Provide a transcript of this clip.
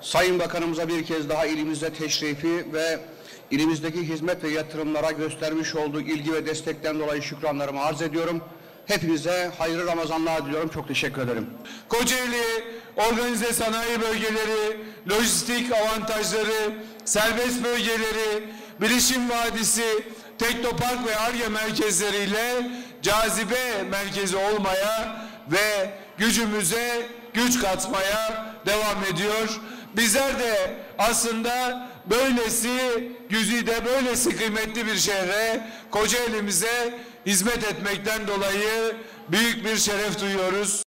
Sayın Bakanımıza bir kez daha ilimizde teşrifi ve ilimizdeki hizmet ve yatırımlara göstermiş olduğu ilgi ve destekten dolayı şükranlarımı arz ediyorum. Hepinize hayırlı Ramazanlar diliyorum. Çok teşekkür ederim. Kocaeli organize sanayi bölgeleri, lojistik avantajları, serbest bölgeleri, bilişim vadisi, teknopark ve ARGE merkezleriyle cazibe merkezi olmaya ve gücümüze güç katmaya devam ediyor. Bizler de aslında böylesi güzide böylesi kıymetli bir şehre Kocaeli'mize hizmet etmekten dolayı büyük bir şeref duyuyoruz.